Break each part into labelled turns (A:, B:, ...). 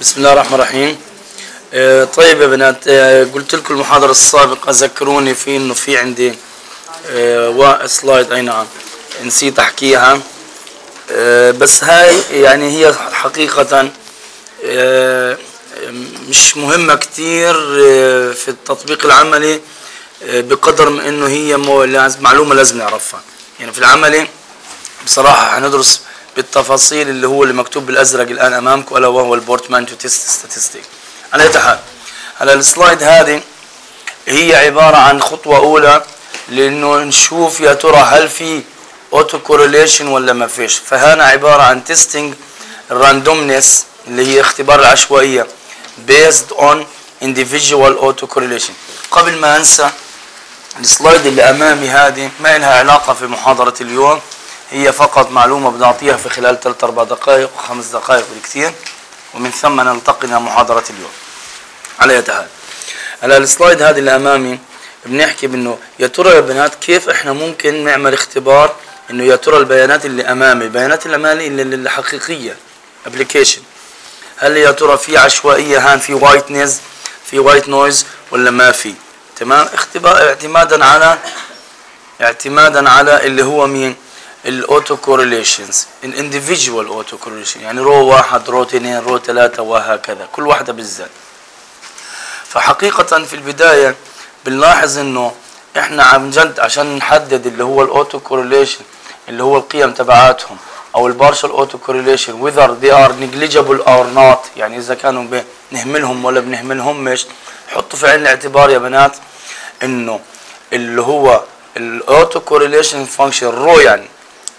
A: بسم الله الرحمن الرحيم. آه، طيب يا بنات آه، قلت لكم المحاضرة السابقة ذكروني في إنه في عندي آه، سلايد. أي نعم نسيت أحكيها. بس هاي يعني هي حقيقة مش مهمة كتير في التطبيق العملي بقدر من إنه هي معلومة لازم نعرفها. يعني في العملي بصراحة هندرس بالتفاصيل اللي هو اللي مكتوب بالأزرق الآن امامكم الا وهو ال portmanteau test statistic على أي حال على ال slide هذه هي عبارة عن خطوة أولى لأنه نشوف يا ترى هل في autocorrelation ولا ما فيش. فهنا عبارة عن testing ال randomness اللي هي اختبار العشوائية based on individual auto correlation قبل ما أنسى ال slide اللي أمامي هذه ما لها علاقة في محاضرة اليوم. هي فقط معلومة بنعطيها في خلال 3 4 دقائق وخمس دقائق بالكثير ومن ثم نلتقي محاضرة اليوم. على اي حال على ال slide هذه اللي امامي بنحكي بأنه يا ترى يا بنات كيف إحنا ممكن نعمل اختبار إنه يا ترى البيانات اللي أمامي البيانات اللي امامي اللي الحقيقية application هل يا ترى في عشوائية؟ هان في white noise في white noise ولا ما في؟ تمام؟ اختبار اعتمادا على اعتمادا على اللي هو مين؟ ال autocorrelations ال individual autocorrelation يعني rho واحد rho اثنين rho ثلاثة وهكذا كل واحدة بالذات. فحقيقة في البداية بنلاحظ إنه إحنا عن جد عشان نحدد اللي هو ال autocorrelation اللي هو القيم تبعاتهم أو ال partial autocorrelation whether they are negligible or not يعني إذا كانوا بنهملهم ولا بنهملهمش حطوا في عين الاعتبار يا بنات إنه اللي هو ال autocorrelation function rho يعني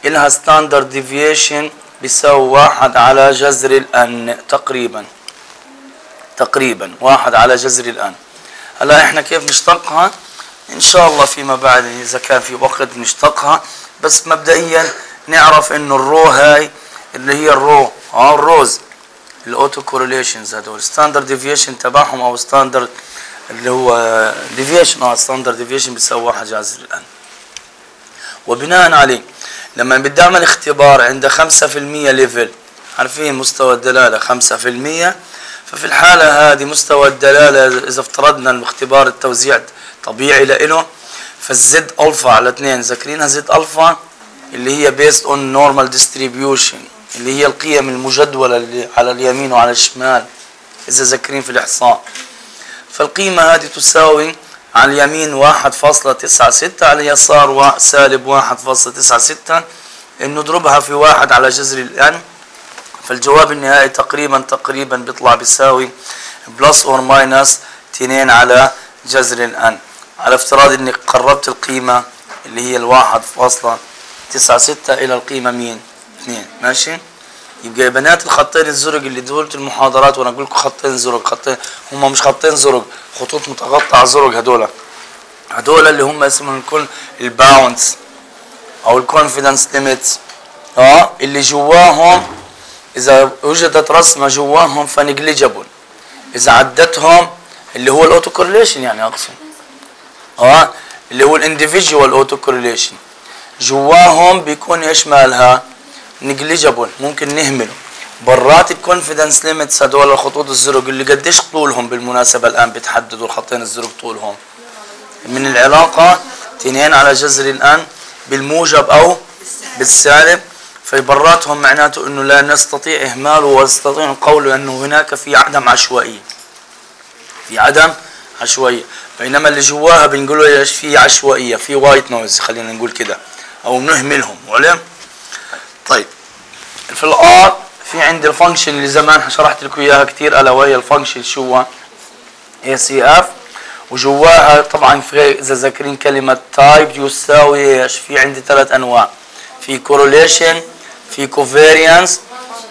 A: إلها standard deviation بيساوي واحد على جذر ال n تقريبا. تقريبا واحد على جذر ال n. هلا إحنا كيف نشتقها؟ إن شاء الله فيما بعد إذا كان في وقت نشتقها. بس مبدئيا نعرف إنه ال rho هاي اللي هي ال rho آه ال rhos ال autocorrelations هدول standard deviation تبعهم أو standard اللي هو deviation آه standard deviation بيساوي واحد جذر ال n. وبناء عليه لما بدي اعمل اختبار عند 5% level عارفين مستوى الدلالة؟ 5% ففي الحالة هذه مستوى الدلالة إذا افترضنا الاختبار التوزيع طبيعي لإله فال z alpha على 2 ذاكرينها z alpha؟ اللي هي based on normal distribution اللي هي القيم المجدولة اللي على اليمين وعلى الشمال إذا ذاكرين في الإحصاء. فالقيمة هذه تساوي على اليمين 1.96 على اليسار سالب 1.96 نضربها في واحد على جذر ال n. فالجواب النهائي تقريبا تقريبا بيطلع بيساوي plus or minus 2 على جذر ال n. على افتراض انك قربت القيمة اللي هي تسعة ستة إلى القيمة مين اثنين. ماشي؟ يبقى يا بنات الخطين الزرق اللي دولت المحاضرات وأنا أقول لكم خطين زرق خطين هم مش خطين زرق خطوط متقطعة زرق هدول. هدول اللي هم اسمهم الكل ال bounds أو ال confidence limits آه اللي جواهم إذا وجدت رسمة جواهم ف negligible إذا عدتهم اللي هو ال autocorrelation يعني أقصد. آه اللي هو ال individual autocorrelation جواهم بيكون إيش مالها؟ negligible ممكن نهمله برات ال confidence limits هدول الخطوط الزرق اللي قديش طولهم بالمناسبة الآن بتحددوا الخطين الزرق طولهم؟ من العلاقة 2 على جذر ال n بالموجب أو بالسالب فبراتهم معناته إنه لا نستطيع اهماله ونستطيع القول إنه هناك في عدم عشوائية. في عدم عشوائية. بينما اللي جواها بنقول في عشوائية في white noise خلينا نقول كده. أو نهملهم تمام طيب. في ال R في عندي ال function اللي زمان شرحت لكم إياها كثير ألا وهي ال function شو ACF وجواها طبعا إذا ذاكرين كلمة type يساوي إيش؟ في عندي ثلاث أنواع. في correlation في covariance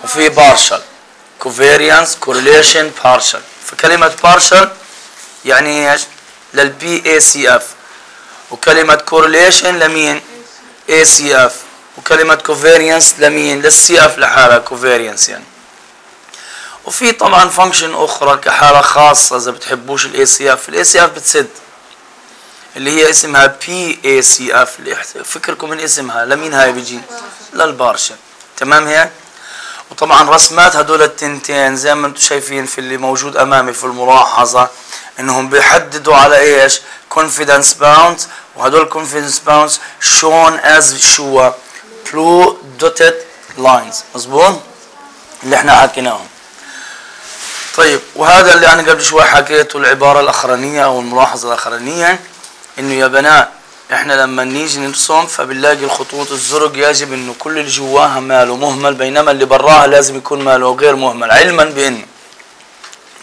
A: وفي partial covariance correlation partial فكلمة partial يعني إيش؟ لل PACF وكلمة correlation لمين؟ ACF وكلمة covariance لمين؟ لل CF لحالها covariance يعني. وفي طبعا function أخرى كحالة خاصة إذا بتحبوش ال ACF ال ACF بتسد اللي هي اسمها PACF فكركم من اسمها لمين هاي بيجي؟ للبارشل تمام هيك وطبعا رسمات هدول التنتين زي ما أنتم شايفين في اللي موجود أمامي في الملاحظة إنهم بيحددوا على إيش؟ confidence bounds. وهدول confidence bounds shown as شو blue dotted lines. مظبوط؟ اللي إحنا حكيناهم طيب وهذا اللي أنا قبل شوي حكيته العبارة الأخرانية أو الملاحظة الأخرانية إنه يا بنات إحنا لما نيجي نرسم فبنلاقي الخطوط الزرق يجب إنه كل اللي جواها ماله مهمل بينما اللي براها لازم يكون ماله غير مهمل علما بإنه.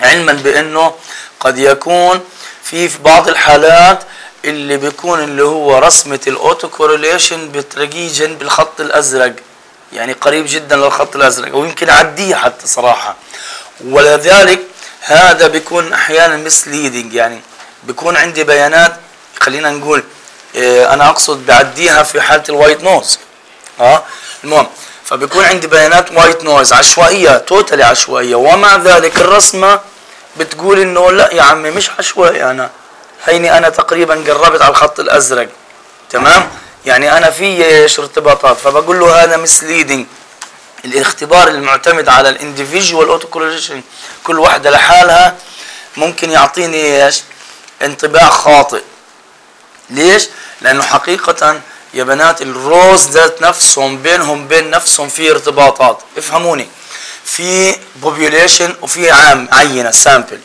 A: علما بإنه قد يكون في بعض الحالات اللي بيكون اللي هو رسمة ال autocorrelation بتلاقيه جنب الخط الأزرق. يعني قريب جدا للخط الأزرق ويمكن يعديه حتى صراحة. ولذلك هذا بيكون أحيانا misleading يعني بيكون عندي بيانات خلينا نقول آه أنا أقصد بعديها في حالة ال white noise آه؟ المهم فبيكون عندي بيانات white noise عشوائية totally عشوائية. ومع ذلك الرسمة بتقول إنه لا يا عمي مش عشوائي أنا. هيني أنا تقريبا قربت على الخط الأزرق تمام؟ يعني أنا في إيش ارتباطات فبقول له هذا misleading الاختبار المعتمد على ال individual auto كل واحدة لحالها ممكن يعطيني إيش؟ انطباع خاطئ. ليش؟ لأنه حقيقة يا بنات ال rhos ذات نفسهم بينهم بين نفسهم في ارتباطات. افهموني. في population وفي عالم عينة sample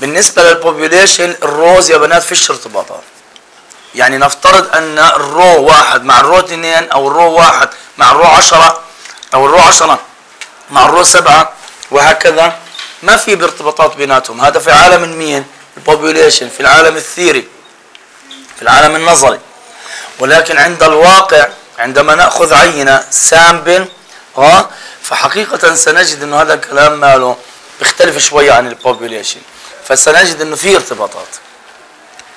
A: بالنسبة لل population ال rhos يا بنات فيش ارتباطات. يعني نفترض أن ال rho واحد مع ال rho اثنين أو ال rho واحد مع ال rho عشرة أو ال rho عشرة مع ال rho سبعة وهكذا. ما في بارتباطات بيناتهم. هذا في عالم مين؟ ال population في العالم ال theory في العالم النظري. ولكن عند الواقع عندما نأخذ عينة sample آه فحقيقة سنجد إنه هذا الكلام ماله بيختلف شوية عن ال population فسنجد إنه في ارتباطات.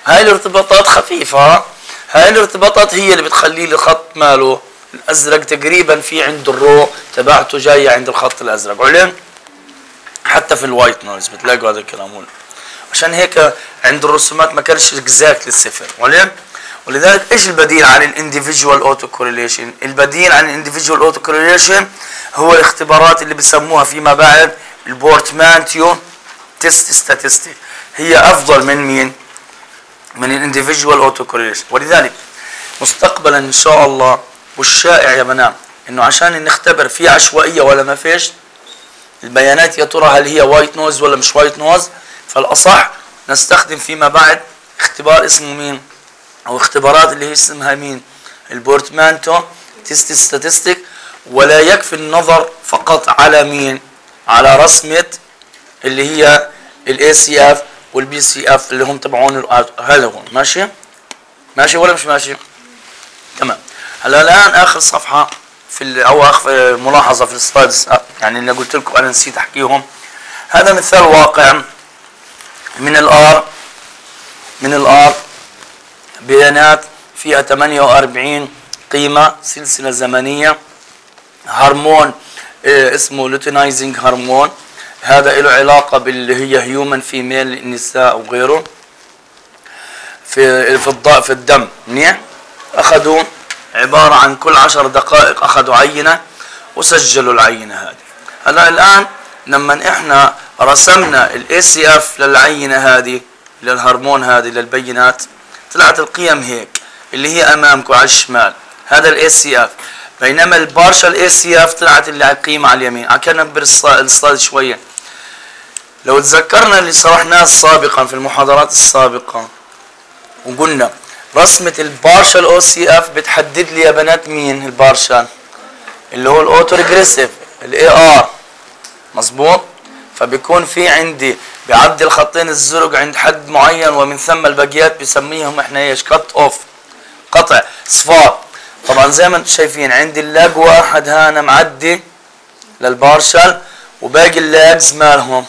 A: هاي الارتباطات خفيفة. هاي الارتباطات هي اللي بتخلي لي خط ماله الأزرق تقريبا في عند ال rho تبعته جاية عند الخط الأزرق. تمام حتى في ال white noise بتلاقوا هذا الكلام. هون عشان هيك عند الرسومات ما كانش exact للصفر تمام ولذلك إيش البديل عن ال individual autocorrelation البديل عن ال individual autocorrelation هو الاختبارات اللي بسموها فيما بعد ال portmanteau test statistic هي أفضل من مين؟ من ال individual autocorrelation ولذلك مستقبلا إن شاء الله والشائع يا بنات إنه عشان نختبر في عشوائية ولا ما فيش البيانات يا ترى هل هي white noise ولا مش white noise فالأصح نستخدم فيما بعد اختبار اسمه مين؟ أو اختبارات اللي هي اسمها مين؟ ال portmanteau test statistic ولا يكفي النظر فقط على مين؟ على رسمة اللي هي ال ACF وال PACF اللي هم تبعون هذا هون. ماشي؟ ماشي ولا مش ماشي؟ تمام. هلا الآن آخر صفحة في أو آخر ملاحظة في ال slides يعني اللي قلت لكم أنا نسيت أحكيهم. هذا مثال واقع من ال R من ال R بيانات فيها 48 قيمة سلسلة زمنية هرمون اسمه luteinizing hormone. هذا له علاقة باللي هي human female النساء وغيره. في في الد في الدم. منيح؟ أخذوا عبارة عن كل عشر دقائق أخذوا عينة وسجلوا العينة هذه. هلا الآن لما إحنا رسمنا ال ACF للعينة هذه للهرمون هذه للبيانات طلعت القيم هيك اللي هي أمامكم على الشمال. هذا ال ACF بينما ال partial ACF طلعت اللي على القيمة على اليمين. نكبر ال slide شوية. لو تذكرنا اللي شرحناه سابقا في المحاضرات السابقة وقلنا رسمة ال partial ACF بتحدد لي يا بنات مين ال partial اللي هو ال autoregressive ال AR مظبوط؟ فبيكون في عندي بيعدي الخطين الزرق عند حد معين ومن ثم الباقيات بسميهم إحنا إيش؟ cut off قطع صفار. طبعا زي ما أنتم شايفين عندي ال lag واحد هانا معدي لل partial وباقي ال lags مالهم.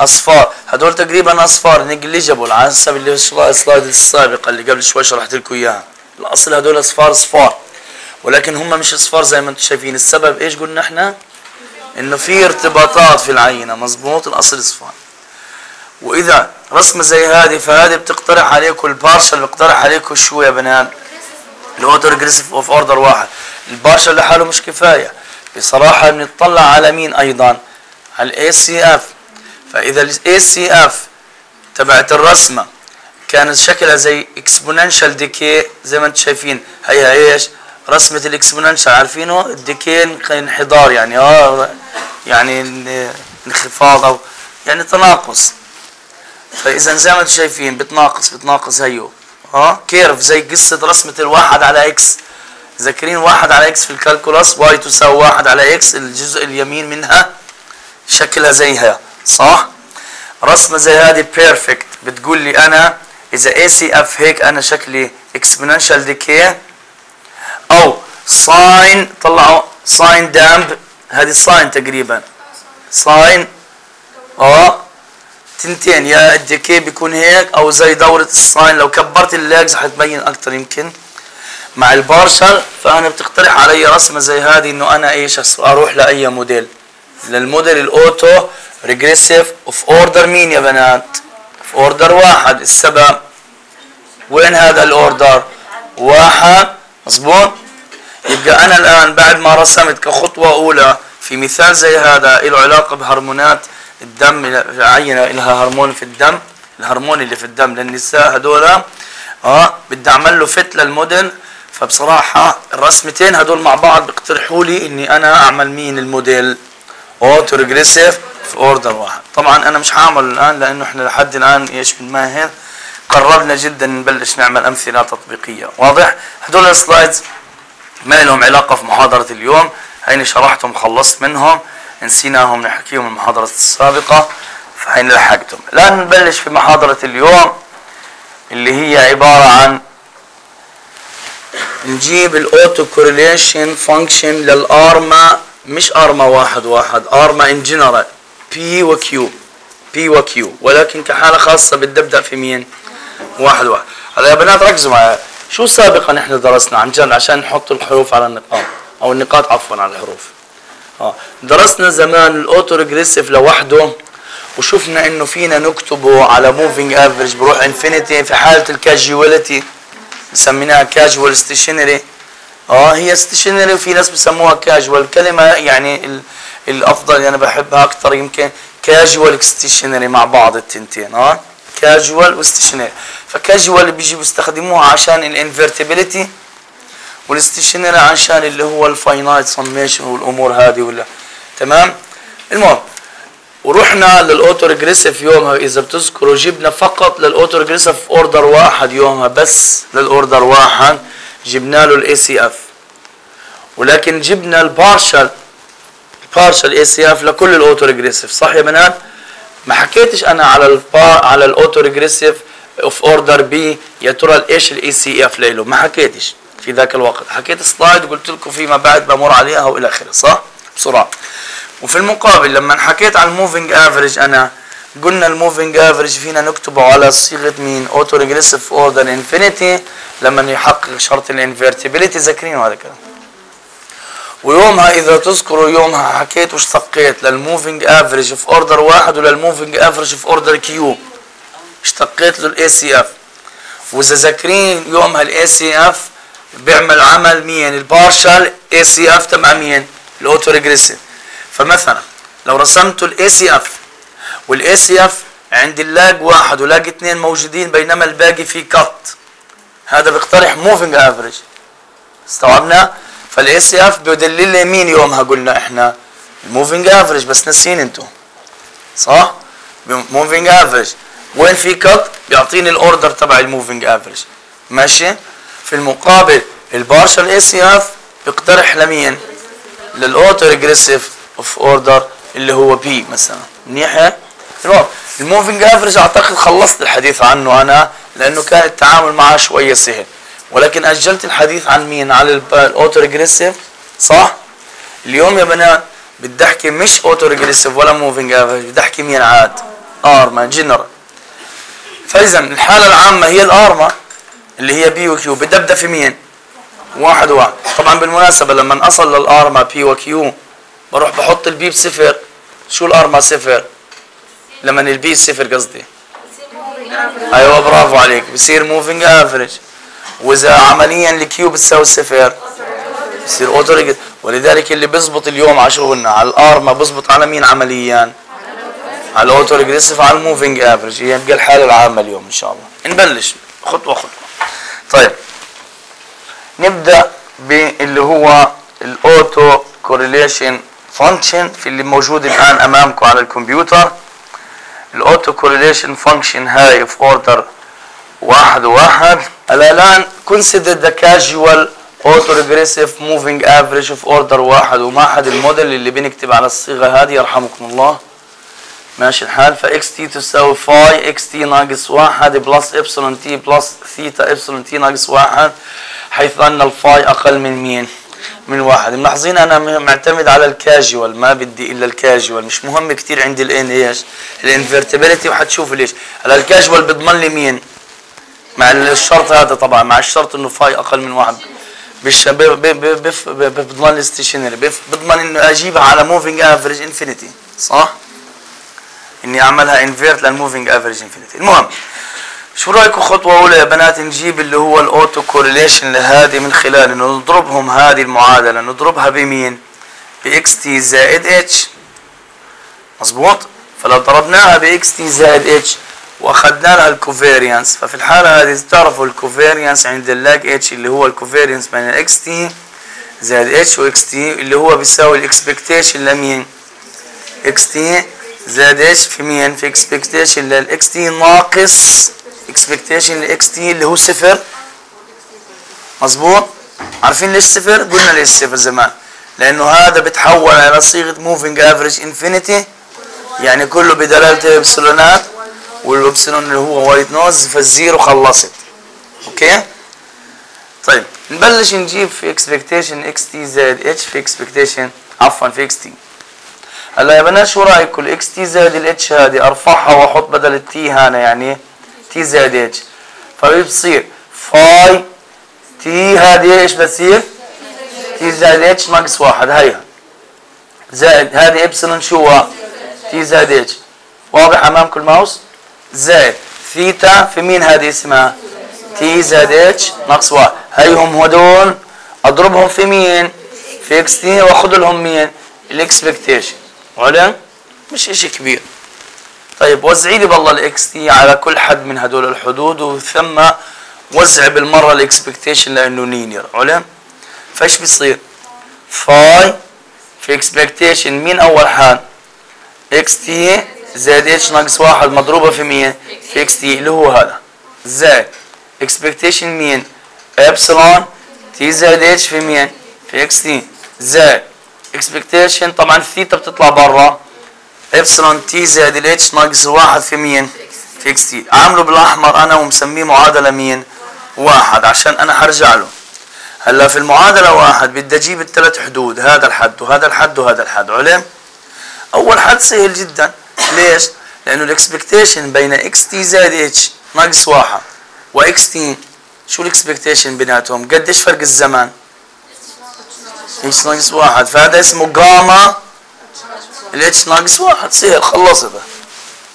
A: أصفار. هدول تقريبا أصفار negligible على حسب اللي ال slide السابقه اللي قبل شوي شرحت لكم إياها. الأصل هدول أصفار أصفار. ولكن هم مش أصفار زي ما أنتم شايفين. السبب إيش قلنا إحنا؟ إنه في ارتباطات في العينة. مظبوط؟ الأصل أصفار. وإذا رسمة زي هذه فهذه بتقترح عليكم ال partial بيقترح عليكم شو يا بنات ال auto regressive of order واحد. ال partial لحاله مش كفاية. بصراحة بنطلع على مين أيضا؟ على ال ACF فإذا ال ACF تبعت الرسمة كانت شكلها زي exponential decay زي ما أنتم شايفين. هي إيش؟ رسمة ال exponential عارفينه؟ ال decay انحدار يعني آه يعني انخفاض أو يعني تناقص. فإذا زي ما أنتم شايفين بتناقص بتناقص هيو. آه curve زي قصة رسمة الواحد على x ذاكرين واحد على x في ال calculus؟ y تساوي واحد على x الجزء اليمين منها شكلها زيها. صح؟ رسمة زي هذه perfect بتقول لي أنا إذا ACF هيك أنا شكلي exponential decay أو sine طلعوا sine damp هذه sine تقريبا. sine آه تنتين. يا ال decay بيكون هيك أو زي دورة ال sine لو كبرت ال lags حتبين أكتر يمكن. مع ال partial فأنا بتقترح علي رسمة زي هذه إنه أنا إيش أروح لأي موديل لل model ال auto regressive of order مين يا بنات؟ في order واحد. السبب. وين هذا ال order واحد مظبوط؟ يبقى أنا الآن بعد ما رسمت كخطوة أولى في مثال زي هذا له علاقة بهرمونات الدم عينة لها هرمون في الدم الهرمون اللي في الدم للنساء هذول آه بدي أعمل له fit لل model فبصراحة الرسمتين هدول مع بعض بيقترحوا لي إني أنا أعمل مين ال model؟ auto regressive في order واحد. طبعا أنا مش هعمل الآن لأنه إحنا لحد الآن إيش بنمهد قربنا جدا نبلش نعمل أمثلة تطبيقية. واضح؟ هدول ال slides ما لهم علاقة في محاضرة اليوم. هيني شرحتهم خلصت منهم. نسيناهم نحكيهم المحاضرة السابقة. فهيني لحقتهم. الآن نبلش في محاضرة اليوم اللي هي عبارة عن نجيب ال auto correlation function لل ARMA مش ARMA واحد واحد ARMA in general p و q p و q ولكن كحالة خاصة بتبدا في مين؟ واحد واحد. هلا يا بنات ركزوا معي. شو سابقا إحنا درسنا؟ عن جد عشان نحط الحروف على النقاط. أو النقاط عفوا على الحروف. آه. درسنا زمان ال auto regressive لوحده وشفنا إنه فينا نكتبه على moving average بروح infinity في حالة ال causality سميناها causal stationary آه هي stationary وفي ناس بسموها causal كلمه يعني الأفضل أنا يعني بحبها أكثر يمكن causal stationary مع بعض التنتين آه causal و stationary ف causal بيجي بيستخدموها عشان ال invertibility وال stationary عشان اللي هو ال finite summation والأمور هذه ولا. تمام؟ المهم ورحنا لل auto regressive يومها. إذا بتذكروا جبنا فقط لل auto regressive order واحد يومها بس لل order واحد جبنا له ال ACF ولكن جبنا ال partial ال partial ACF لكل ال auto regressive صح يا بنات؟ ما حكيتش أنا على البار على ال auto regressive of order p يا ترى إيش ال ACF ليله ما حكيتش في ذاك الوقت. حكيت slide وقلت لكم فيما بعد بمر عليها وإلى آخره صح؟ بسرعة. وفي المقابل لما حكيت عن ال moving average أنا قلنا ال moving average فينا نكتبه على صيغة مين؟ auto regressive order infinity لما يحقق شرط ال invertibility ذاكرين هذا الكلام. ويومها إذا تذكروا يومها حكيت واشتقيت لل moving average في order واحد ولل moving average في order q. اشتقيت له ال ACF وإذا ذاكرين يومها ال ACF بيعمل عمل مين ال partial ACF تبع مين ال auto regressive فمثلا لو رسمت ال ACF وال ACF عند ال lag واحد و lag اثنين موجودين بينما الباقي في cut هذا بيقترح moving average. استوعبنا؟ فال ACF بيدلل لي مين يومها قلنا إحنا ال moving average بس ناسين أنتم. صح؟ moving average وين في cut بيعطيني ال order تبع ال moving average ماشي؟ في المقابل ال partial CF بيقترح لمين؟ لل auto regressive of order اللي هو p مثلا. منيح ال moving average أعتقد خلصت الحديث عنه أنا لأنه كان التعامل معه شوية سهل. ولكن أجلت الحديث عن مين؟ على ال auto regressive صح؟ اليوم يا بنات بدي أحكي مش auto regressive ولا moving average بدي أحكي مين عاد؟ ARMA general فاذا الحالة العامة هي ال ARMA اللي هي p و q بدي أبدأ في مين؟ واحد واحد. طبعا بالمناسبة لما أصل لل ARMA p و q بروح بحط ال p بصفر. شو ال ARMA صفر؟ لما ال p صفر قصدي. أيوه برافو عليك. بصير moving average وإذا عمليا ال q بتساوي صفر. يصير auto ولذلك اللي بيزبط اليوم على شغلنا على ال AR ما بيزبط على مين؟ عمليا. على ال auto على ال moving average يبقى الحاله العامة اليوم إن شاء الله. نبلش. خطوة خطوة. طيب. نبدأ باللي هو ال auto correlation function في اللي موجود الآن أمامكم على الكمبيوتر. ال auto correlation function هاي في order واحد وواحد الآن consider the causal auto regressive moving average of order واحد وواحد الموديل اللي بنكتب على الصيغة هذه يرحمكم الله ماشي الحال فاكس تي تساوي phi إكس تي ناقص واحد plus epsilon تي plus theta epsilon تي ناقص واحد حيث أن ال phi أقل من مين؟ من واحد ملاحظين أنا معتمد على ال causal ما بدي إلا ال causal مش مهم كثير عندي الان إيش؟ ال invertibility وحتشوف ليش هلا ال causal بضمن لي مين؟ مع الشرط هذا طبعا مع الشرط إنه phi أقل من واحد ب- بضمن ال stationary بضمن إنه أجيبها على moving average infinity صح؟ إني أعملها invert لل moving average infinity المهم شو رأيكم خطوة أولى يا بنات نجيب اللي هو ال auto correlation لهذه من خلال إنه نضربهم هذه المعادلة نضربها بمين؟ بإكس تي زائد إتش مظبوط؟ فلو ضربناها بإكس تي زائد إتش واخذنا لها ال covariance ففي الحالة هذه تعرفوا ال covariance عند ال lag اتش اللي هو ال covariance بين الاكس تي زائد اتش واكس تي اللي هو بيساوي ال expectation لمين؟ إكس تي زائد اتش في مين؟ في expectation للاكس تي ناقص expectation لاكس تي اللي هو صفر مظبوط؟ عارفين ليش صفر؟ قلنا ليش صفر زمان لأنه هذا بتحول على صيغة moving average infinity يعني كله بدلالة ابسلونات والابسلون اللي هو white noise فال zero خلصت. okay؟ طيب نبلش نجيب في expectation إكس تي زائد اتش في expectation عفوا في إكس تي هلا يا بنات شو رأيكم؟ الاكس تي زائد الاتش هذه أرفعها وأحط بدل التي هنا يعني تي زائد اتش فبتصير phi تي هذه إيش بتصير؟ تي زائد اتش ناقص واحد هيها زائد هذه إبسلون شو؟ تي زائد اتش واضح امامكم الماوس؟ زائد ثيتا في مين هذه اسمها؟ تي زائد اتش ناقص واحد هيهم هدول أضربهم في مين؟ في إكس تي واخذ لهم مين؟ ال expectation علم؟ مش إشي كبير طيب وزعي لي بالله الاكس تي على كل حد من هدول الحدود وثم وزع بالمرة ال expectation لأنه linear علم؟ فإيش بيصير؟ phi في expectation مين أول حال؟ إكس تي زائد اتش ناقص واحد مضروبة في مين؟ في إكس تي اللي هو هذا زائد expectation مين؟ ابسلون تي زائد اتش في مين؟ في إكس تي زائد expectation طبعا الثيتا بتطلع برا ابسلون تي زائد الاتش ناقص واحد في مين؟ في إكس تي عامله بالأحمر أنا ومسميه معادلة مين؟ واحد عشان أنا حرجع له هلأ في المعادلة واحد بدي أجيب الثلاث حدود هذا الحد وهذا الحد وهذا الحد علم؟ أول حد سهل جدا ليش؟ لأنه ال expectation بين إكس تي زائد اتش ناقص واحد واكس تي شو ال expectation بيناتهم؟ قديش فرق الزمان؟ اتش ناقص واحد فهذا اسمه جاما الاتش ناقص واحد سهل خلصت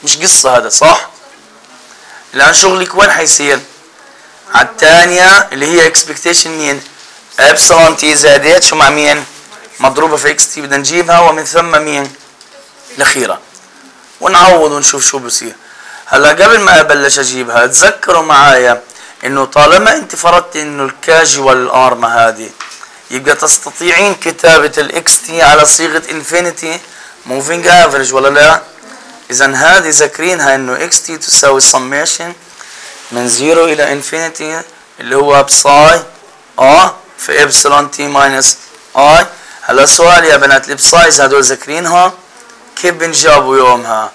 A: مش قصة هذا صح؟ الآن شغلك وين حيصير؟ على الثانية اللي هي expectation مين؟ ابسلون تي زائد اتش ومع مين؟ مضروبة في إكس تي بدنا نجيبها ومن ثم مين؟ الأخيرة ونعوض ونشوف شو بصير. هلا قبل ما أبلش أجيبها تذكروا معايا إنه طالما أنت فرضت إنه ال causal ARMA هذه يبقى تستطيعين كتابة الاكس تي على صيغة infinity moving average ولا لا؟ اذا هذه ذاكرينها إنه إكس تي تساوي سميشن من zero إلى infinity اللي هو psi آه في ابسلون تي minus اي هلا سؤال يا بنات البسايز هدول ذاكرينها؟ كيف بنجاوبوا يومها؟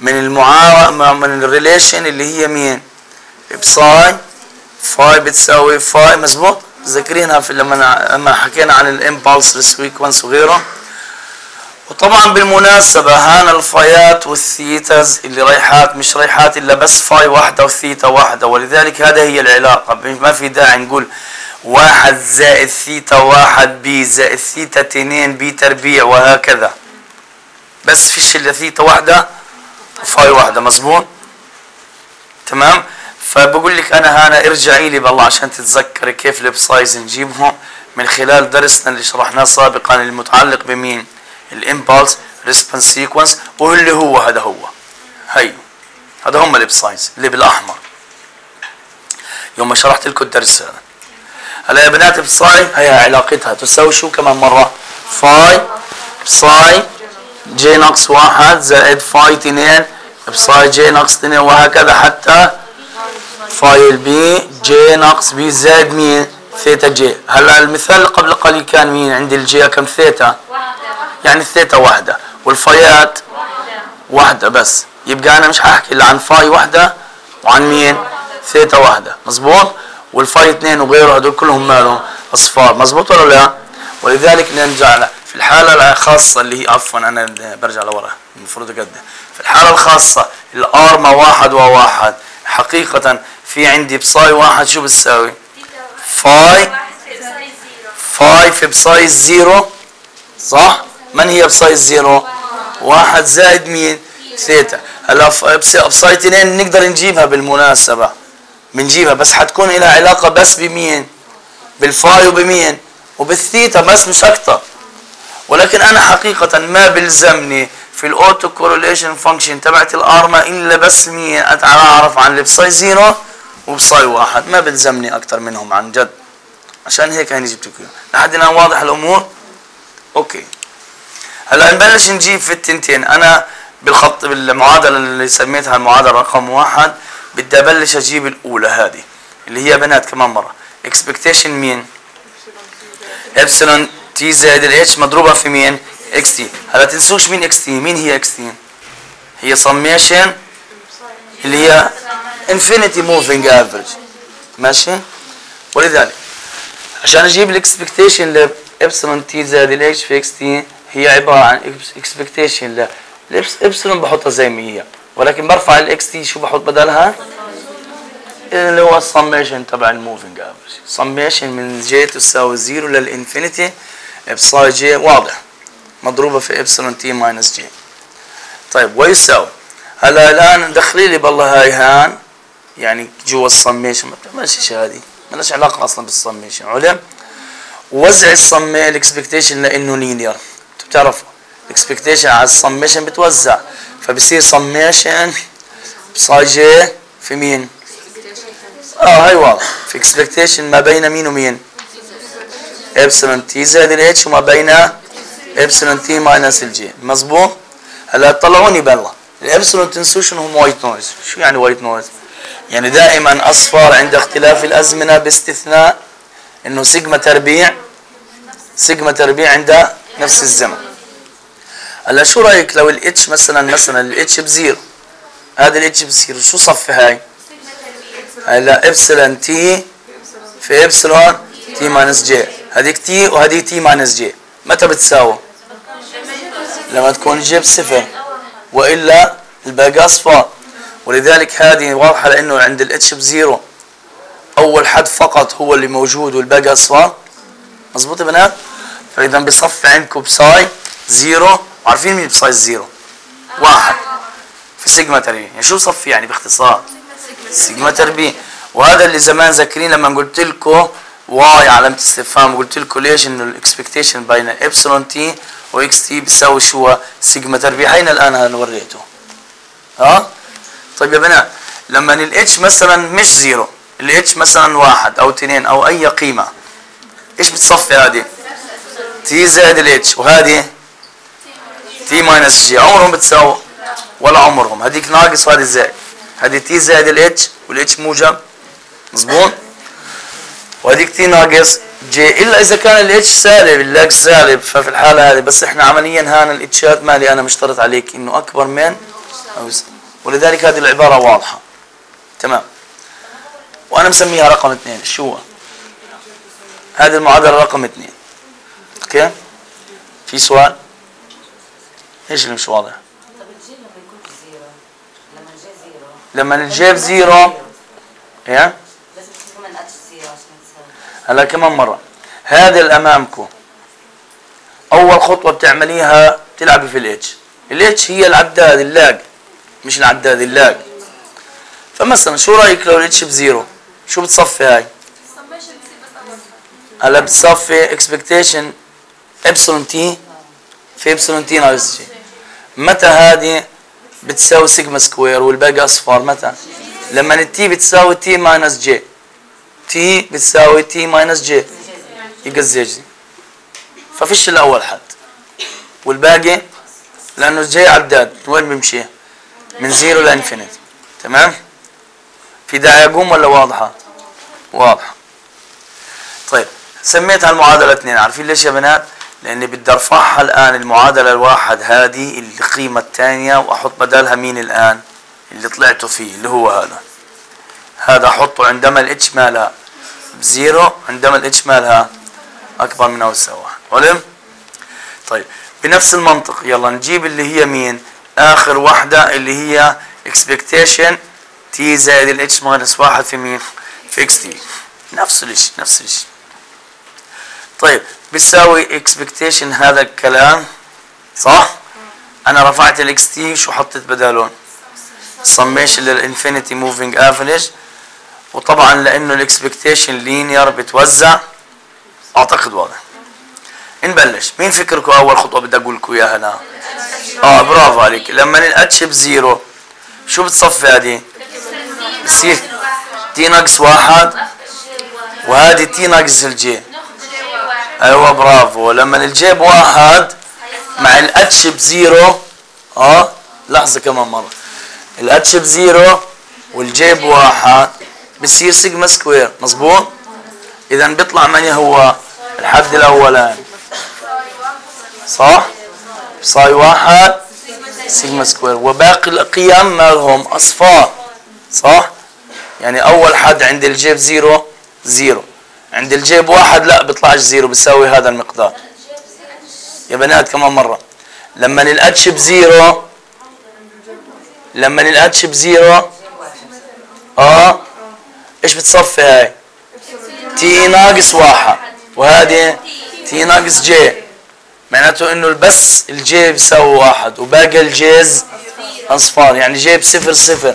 A: من المعاوضة من الريليشن اللي هي مين؟ بساي فاي بتساوي فاي مزبوط ذاكرينها في لما لما حكينا عن الامبالس ريسكويكونس وغيره وطبعا بالمناسبة هان الفايات والثيتاز اللي رايحات مش رايحات إلا بس فاي واحدة وثيتا واحدة. ولذلك هذا هي العلاقة. ما في داعي نقول واحد زائد ثيتا واحد بي زائد ثيتا اثنين بي تربيع وهكذا. بس الا ثيتا واحدة phi واحدة مزبوط تمام؟ فبقول لك أنا هنا ارجعي لي بالله عشان تتذكري كيف البسايز نجيبهم من خلال درسنا اللي شرحناه سابقا المتعلق بمين؟ ال impulse response sequence واللي هو هذا هو. هي هذا هم البسايز اللي بالأحمر. يوم ما شرحت لكم الدرس هذا. هلا يا بنات psi هي علاقتها تساوي شو كمان مرة؟ phi. psi جي ناقص واحد زائد phi اثنين psi جي ناقص اثنين وهكذا حتى phi البي جي ناقص بي زائد مين ثيتا جي. هلا المثال قبل قليل كان مين؟ عند الجي كم؟ ثيتا. يعني الثيتا واحدة. والفايات واحدة بس. يبقى أنا مش هحكي إلا عن phi واحدة وعن مين ثيتا واحدة. مظبوط؟ وال phi اثنين وغيره هدول كلهم مالهم أصفار. مظبوط ولا لا؟ ولذلك نرجع في الحالة الخاصة اللي هي عفوا أنا برجع لورا المفروض أقدم. في الحالة الخاصة ال ARMA واحد وواحد. حقيقة في عندي psi واحد شو بتساوي؟ phi؟ phi في psi's zero صح؟ من هي psi's zero واحد زائد مين ثيتا. هلا psi اثنين نقدر نجيبها بالمناسبة. بنجيبها بس حتكون لها علاقة بس بمين بال phi وبمين وبالثيتا بس مش أكتر. ولكن أنا حقيقة ما بلزمني في ال autocorrelation function تبعت ال ARMA إلا بس مين أعرف عن ال psi zero و psi واحد. ما بلزمني أكثر منهم عن جد. عشان هيك هيني جبت لكم لحد الآن واضح الأمور؟ Okay. هلا نبلش نجيب في التنتين. أنا بالخط بالمعادلة اللي سميتها المعادلة رقم واحد بدي أبلش أجيب الأولى هذه اللي هي بنات كمان مرة. Expectation مين؟ epsilon. t زائد ال h مضروبة في مين؟ X t هلا تنسوش مين X t مين هي X t هي summation اللي هي infinity moving average ماشي؟ ولذلك عشان أجيب ال expectation ل epsilon t زائد ال h في X t هي عبارة عن expectation ل epsilon بحطها زي ما هي. ولكن برفع ال X t شو بحط بدلها؟ اللي هو ال summation تبع ال moving average summation من j تساوي zero لل infinity psi j واضح. مضروبة في epsilon t minus j طيب ويساوي هلا الآن دخلي لي بالله هاي هان يعني جوا السميشن ما بتعملش هذه. ما لهاش علاقة أصلا بال summation علم وزع السمي ال expectation لإنه linear بتعرفوا الاكسبكتيشن على السميشن بتوزع. فبصير summation psi j في مين؟ آه هاي واضح. في expectation ما بين مين ومين؟ epsilon t زائد ال h وما بين epsilon t minus ال j مظبوط؟ هلا طلعوني برا. الابسلون تنسوش انهم white noise شو يعني white noise؟ يعني دائما أصفر عند اختلاف الأزمنة باستثناء إنه سيجما تربيع سيجما تربيع عند نفس الزمن. هلا شو رأيك لو الاتش مثلا مثلا الاتش بزيرو؟ هذا الاتش بزيرو شو صفي هاي؟ هلا epsilon t في epsilon t minus j هذيك t وهذيك t minus j متى بتساوي؟ لما تكون j بصفر. وإلا الباقي اصفار ولذلك هذه واضحة لأنه عند ال h ب zero. أول حد فقط هو اللي موجود والباقي اصفار مظبوط يا بنات؟ فإذا بصفي عندكم psi zero. عارفين مين psi zero؟ واحد. في سيجما تربيع يعني شو صفي يعني باختصار؟ سيجما تربيع وهذا اللي زمان ذاكرين لما قلت لكم why علامة استفهام. وقلت لكم ليش إنه ال expectation بين epsilon t و X t بيساوي شو؟ سيجما تربيع هين الآن أنا وريته. ها؟ طيب يا بنات لما ال h مثلا مش zero ال h مثلا واحد أو اثنين أو أي قيمة إيش بتصفي هذه؟ t زائد ال h وهذه؟ t minus j عمرهم بتساوي؟ ولا عمرهم. هذيك ناقص وهذه زائد. هذه تي زائد الاتش والاتش موجب. مظبوط؟ وهذيك t ناقص. j إلا إذا كان الاتش سالب الاكس سالب ففي الحالة هذه. بس إحنا عمليا هان الاتشات مالي أنا مشترط عليك إنه أكبر من ولذلك هذه العبارة واضحة. تمام. وأنا مسميها رقم اثنين. شو هذه المعادلة رقم اثنين. Okay؟ في سؤال؟ إيش اللي مش واضح؟
B: لما ال j zero لما ال
A: j ب zero إيه
B: لازم تصير كمان h zero عشان تساوي
A: هلا كمان مرة. هذا اللي امامكم أول خطوة بتعمليها تلعبي في الاتش الاتش هي العداد ال lag. مش العداد ال lag. فمثلا شو رأيك لو ال h ب zero؟ شو بتصفي هاي؟ هلا بتصفي expectation epsilon t في epsilon t ناقص j متى هذه بتساوي sigma square والباقي أصفار؟ متى؟ لما ال t بتساوي t minus j t بتساوي t minus j يبقى ال j ففيش الأول حد. والباقي لأنه ال j عداد. وين بيمشي؟ من zero ل infinity تمام؟ في داعي أقوم ولا واضحة؟ واضحة. طيب سميتها المعادله اثنين. عارفين ليش يا بنات؟ لأني بدي أرفعها الآن المعادلة الواحد هذه القيمه الثانية وأحط بدلها مين الآن؟ اللي طلعته فيه اللي هو هذا. هذا احطه عندما ال h مالها ب zero عندما ال h مالها أكبر من أو يساوي واحد علم طيب بنفس المنطق. يلا نجيب اللي هي مين؟ آخر واحدة اللي هي expectation t زائد ال h minus واحد في مين؟ في X t نفس الشيء نفس الشيء طيب بيساوي expectation هذا الكلام صح؟ أنا رفعت ال X t شو حطيت بدالون؟ summation لل infinity moving average وطبعا لأنه ال expectation linear بتوزع أعتقد واضح. نبلش. مين فكركم أول خطوة بدي أقول لكم إياها أنا؟ آه برافو عليك. لما ال h ب zero شو بتصفي هذه؟ بصير t ناقص واحد وهذه t ناقص ال j أيوه برافو. لما ال j بواحد مع ال h ب zero آه لحظة كمان مرة. ال h ب zero وال j بواحد بصير sigma square مظبوط؟ اذا بيطلع من هو الحد الاولاني صح؟ psi واحد sigma square. وباقي القيم مالهم أصفار. صح؟ يعني أول حد عند ال j ب zero zero. عند ال j ب واحد لا بيطلعش zero بيساوي هذا المقدار. يا بنات كمان مرة. لما ال h ب zero لما ال h ب zero آه إيش بتصفي هاي؟ t ناقص واحد وهذه t ناقص j. معناته إنه بس ال j بيساوي واحد وباقي ال j's أصفار. يعني j ب صفر صفر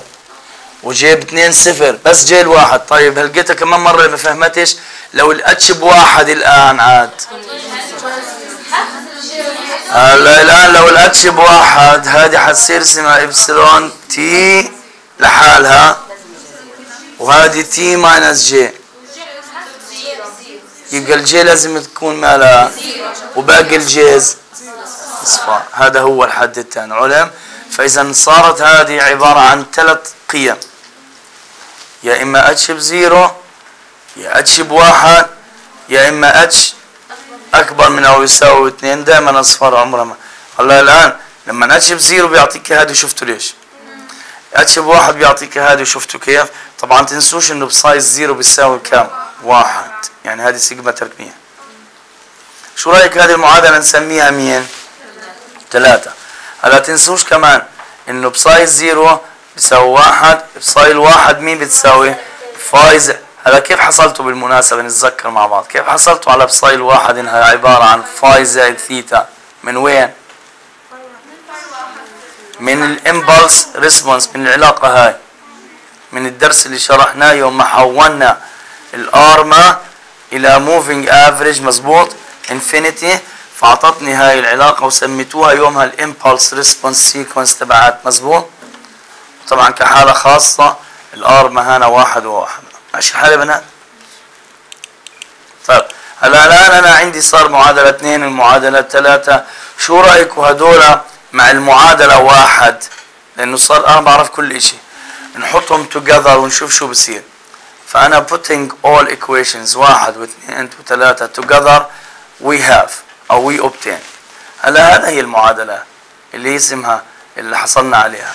A: و j ب اثنين صفر. بس j الواحد. طيب هل لقيتها كمان مرة ما فهمتش لو الأتش بواحد الآن عاد. هلا الان لو الأتش بواحد هذه حتصير اسمها epsilon t لحالها. وهذه t minus j. يبقى ال j لازم تكون مالها وباقي ال j's. اصفار هذا هو الحد الثاني. علم. فإذا صارت هذه عبارة عن ثلاث قيم. يا إما h ب zero يا اتش بواحد يا إما اتش أكبر من أو يساوي اثنين. دائما اصفار عمرها ما. هلا الآن لما h ب zero بيعطيك هذه وشفتوا ليش؟ اتش بواحد بيعطيك هذه وشفتوا كيف؟ طبعا تنسوش إنه ب psi zero بيساوي كم واحد. يعني هذه سيجما تربيع شو رأيك هذه المعادلة نسميها مين؟ ثلاثة. هلا تنسوش كمان إنه ب psi zero بيساوي واحد psi واحد مين بتساوي؟ phi. هلا كيف حصلتوا بالمناسبة؟ نتذكر مع بعض. كيف حصلتوا على psi واحد؟ إنها عبارة عن phi زائد ثيتا من وين؟ من ال impulse response من العلاقة هاي. من الدرس اللي شرحناه يوم ما حولنا ال ARMA إلى moving average مظبوط infinity فأعطتني هاي العلاقة وسميتوها يومها ال impulse response sequence تبعات مظبوط؟ طبعا كحالة خاصة ال ARMA هنا واحد وواحد. ماشي الحال يا بنات؟ طيب هلا الآن أنا عندي صار معادلة اثنين المعادلة ثلاثة شو رايكم هدول مع المعادلة واحد. لأنه صار أنا بعرف كل شيء نحطهم together ونشوف شو بصير. فأنا putting all equations واحد واثنين وثلاثة together we have أو we obtain. هلا هذا هي المعادلة اللي اسمها اللي حصلنا عليها.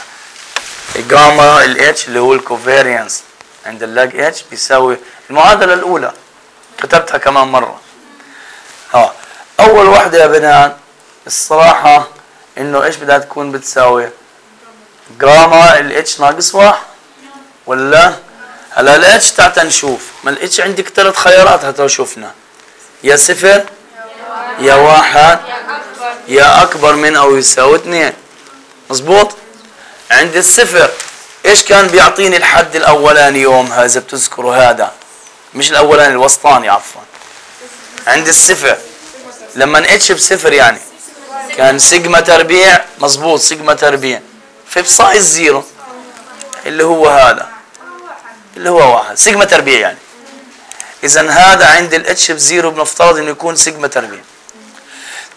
A: الجاما ال H اللي هو ال covariance عند اللاج H بيساوي المعادلة الأولى. كتبتها كمان مرة. آه أول واحدة يا بنات الصراحة إنه إيش بدها تكون بتساوي؟ جراما ال H ناقص واحد ولا؟ هلا الاتش تعال نشوف ما الاتش عندك ثلاث خيارات هاتوا شفنا يا صفر يا واحد يا أكبر من أو يساوي اثنين. مظبوط؟ عند الصفر إيش كان بيعطيني الحد الأولاني يومها إذا بتذكروا هذا؟ مش الأولاني الوسطاني عفوا. عند الصفر لما اتش بصفر يعني. كان سيجما تربيع مظبوط سيجما تربيع. في psi zero اللي هو هذا. اللي هو واحد. سيجما تربيع يعني. اذا هذا عند ال h ب zero بنفترض إنه يكون سيجما تربيع.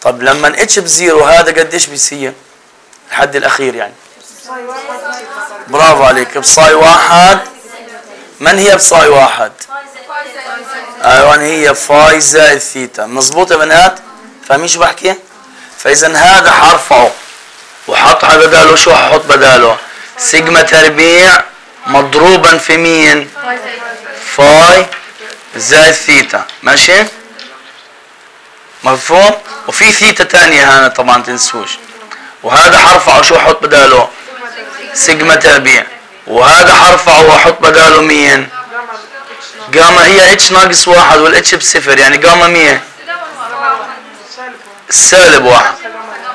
A: طب لما h ب zero هذا قديش بيصير؟ الحد الأخير يعني. برافو عليك. psi واحد. من هي psi واحد؟ أيوه هي phi زائد ثيتا مظبوط يا بنات؟ فاهمين شو بحكي؟ فاذا هذا حرفعه وحط بداله شو ححط بداله سيجما تربيع مضروبا في مين؟ phi زائد ثيتا. ماشي؟ مفهوم؟ وفي ثيتا تانية هنا طبعا تنسوش. وهذا حرفعه شو أحط بداله سيجما تربيع. وهذا حرفعه واحط بداله مين؟ جاما هي اتش ناقص واحد والاتش بصفر يعني جاما مين السالب واحد.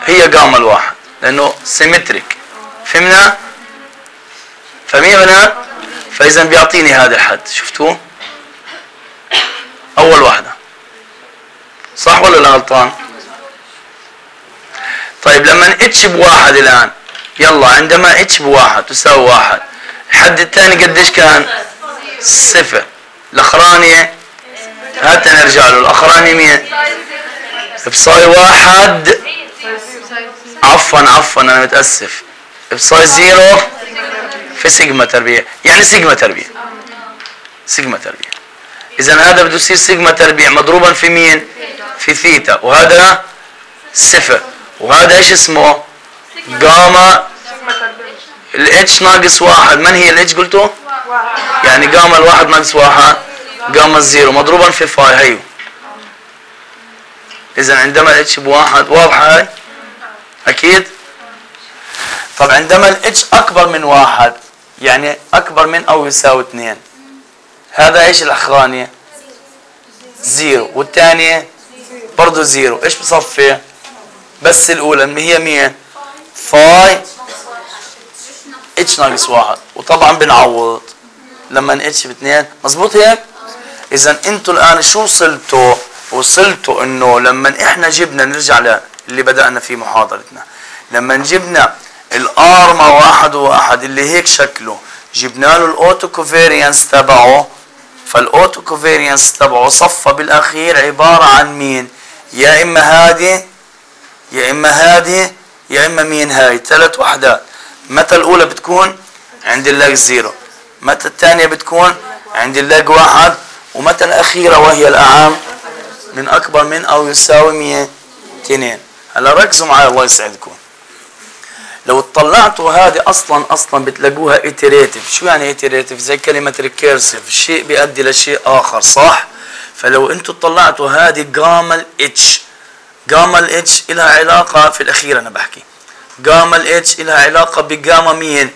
A: هي جاما الواحد لأنه symmetric فهمنا؟ بنات فإذا بيعطيني هذا الحد شفتوه؟ أول واحدة. صح ولا لا غلطان؟ طيب لما اتش بواحد الآن يلا عندما اتش بواحد تساوي واحد الحد الثاني قديش كان؟ صفر. الاخراني هات نرجع له. الاخراني مين؟ psi واحد. عفوا عفوا أنا متأسف. psi zero. في سيجما تربيع يعني سيجما تربيع سيجما تربيع اذا هذا بده يصير سيجما تربيع مضروبا في مين؟ في ثيتا. وهذا صفر. وهذا إيش اسمه؟ جاما الإتش ناقص واحد. من هي الإتش قلتوا؟ يعني جاما الواحد ناقص واحد. gamma ال zero. مضروبا في phi هيو. اذا عندما الإتش بواحد واضحه هاي أكيد؟ طب عندما الإتش أكبر من واحد يعني أكبر من أو يساوي اثنين هذا إيش الأخرانية؟ zero. والثانية؟ برضه zero. إيش بصفي بس الأولى اللي هي مين فاي إتش ناقص واحد. وطبعا بنعوض. لما اتش باثنين مظبوط هيك؟ اذا أنتوا الآن شو وصلتوا؟ وصلتوا إنه لما إحنا جبنا نرجع اللي بدأنا فيه محاضرتنا. لما جبنا ال ARMA واحد وواحد اللي هيك شكله جبنا له ال autocovariance تبعه. فال autocovariance تبعه صفى بالأخير عبارة عن مين؟ يا إما هذه يا إما هذه يا إما مين هاي؟ ثلاث وحدات. متى الأولى بتكون؟ عند ال lag zero. متى الثانية بتكون؟ عند ال lag واحد. ومتى الأخيرة وهي الأعم؟ من أكبر من أو يساوي 100 اثنين هلا ركزوا معي الله يسعدكم. لو اطلعتوا هذه أصلا أصلا بتلاقوها iterative شو يعني iterative زي كلمة recursive شيء بيؤدي لشيء آخر صح؟ فلو أنتوا طلعتوا هذه جاما الاتش جاما الاتش لها علاقة في الأخير أنا بحكي. جاما الاتش لها علاقة بجاما مين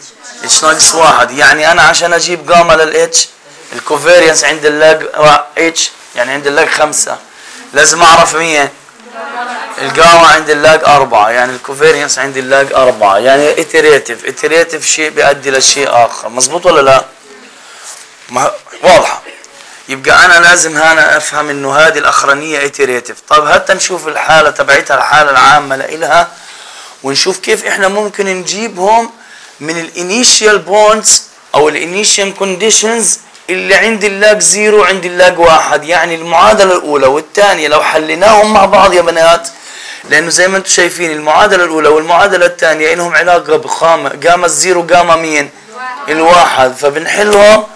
A: اتش ناقص واحد. يعني أنا عشان أجيب جاما للاتش الكوفيرينس عند اللاج اتش يعني عند اللاج خمسة. لازم أعرف مين. الجاما عند اللاج أربعة يعني الكوفيرينس عند اللاج أربعة. يعني iterative iterative شيء بيؤدي لشيء آخر. مزبوط ولا لا؟ ما واضحة. يبقى أنا لازم هنا أفهم إنه هذه الأخرانية iterative طب هات نشوف الحالة تبعتها الحالة العامة لإلها؟ ونشوف كيف إحنا ممكن نجيبهم من ال initial bounds أو ال initial conditions اللي عند ال lag zero عند ال lag واحد. يعني المعادلة الأولى والثانية لو حليناهم مع بعض يا بنات لأنه زي ما أنتم شايفين المعادلة الأولى والمعادلة الثانية لهم علاقة بخامة gamma ال zero gamma مين؟ الواحد. فبنحلهم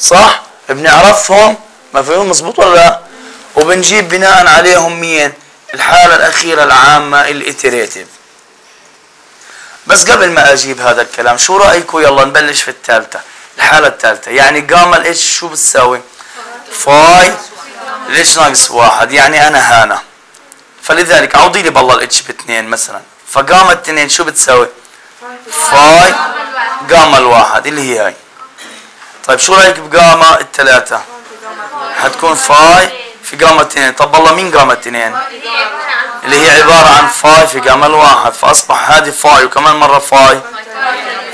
A: صح؟ بنعرفهم. مفهوم؟ مظبوط ولا لا؟ وبنجيب بناء عليهم مين؟ الحالة الأخيرة العامة ال iterative. بس قبل ما أجيب هذا الكلام شو رأيكم يلا نبلش في الثالثة. الحالة الثالثة يعني جاما الاتش شو بتساوي؟ فاي الاتش ناقص واحد يعني أنا هنا فلذلك عوضي لي بالله الإتش باثنين مثلا فجاما الاثنين شو بتساوي؟ phi gamma الواحد اللي هي هاي طيب شو رأيك بجاما الثلاثة؟ حتكون phi في اثنين. طب والله مين اثنين؟ اللي هي عبارة عن phi في جاما الواحد فأصبح هذه phi وكمان مرة phi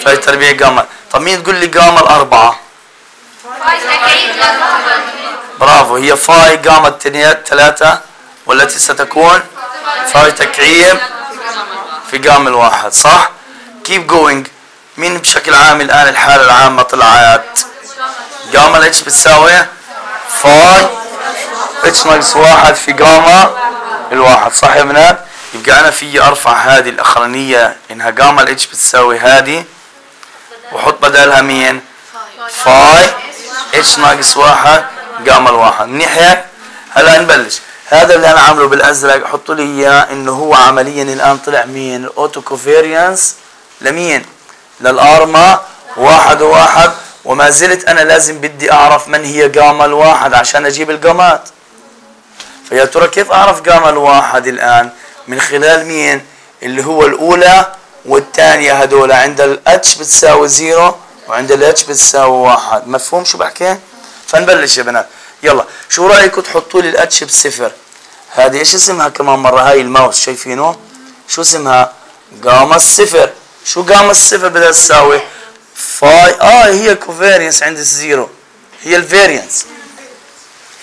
A: phi تربيع جاما طب مين تقول لي جاما الأربعة؟ برافو. هي phi gamma ثلاثة والتي ستكون phi تكعيب في جام الواحد صح؟ Keep going. مين بشكل عام الآن الحالة العامة طلعت؟ gamma ال h بتساوي؟ phi. h ناقص واحد في جاما الواحد صح يا بنات يبقى أنا في أرفع هذه الأخرانية إنها جاما الاتش بتساوي هذه وحط بدلها مين؟ phi. h ناقص واحد جاما الواحد. منيح هيك هلا نبلش. هذا اللي أنا عامله بالأزرق حطوا لي إياه إنه هو عمليا الآن طلع مين؟ ال autocovariance لمين؟ لل ARMA واحد وواحد وما زلت أنا لازم بدي أعرف من هي جاما الواحد عشان أجيب الجامات. فيا ترى كيف أعرف جاما الواحد الآن؟ من خلال مين؟ اللي هو الأولى والثانية هدول عند ال h بتساوي zero وعند ال h بتساوي واحد. مفهوم شو بحكي؟ فنبلش يا بنات. يلا شو رأيكم تحطوا لي الاتش بصفر؟ هذه إيش اسمها كمان مرة؟ هاي الماوس شايفينه؟ شو اسمها؟ جاما الصفر. شو جاما الصفر بدها تساوي؟ phi آه هي covariance عند ال zero. هي ال variance